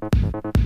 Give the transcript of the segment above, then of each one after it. Thank you.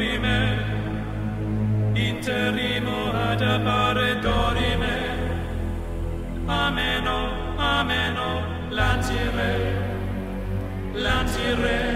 dorime, interrimo ad appare dorime, ameno, ameno, lancire, lancire.